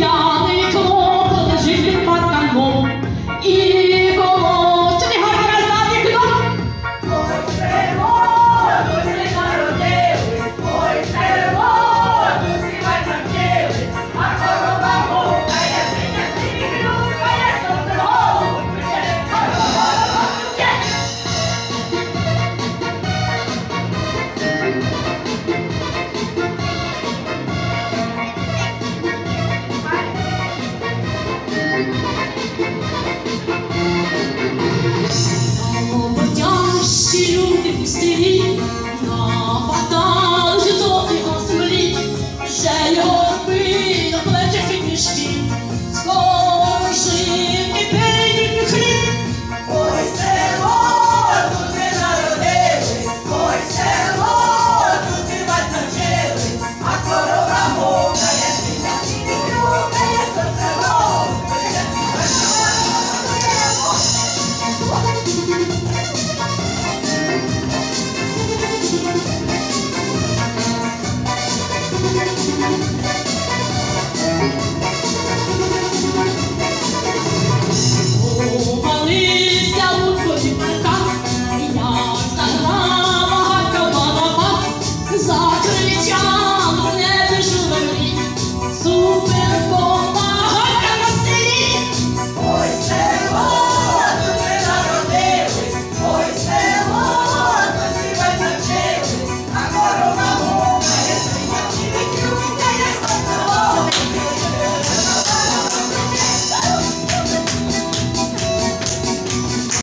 कावाया